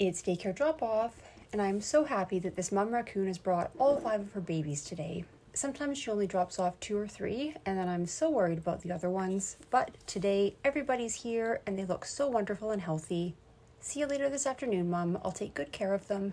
It's daycare drop off, and I'm so happy that this mom raccoon has brought all five of her babies today. Sometimes she only drops off two or three, and then I'm so worried about the other ones. But today, everybody's here, and they look so wonderful and healthy. See you later this afternoon, Mom. I'll take good care of them.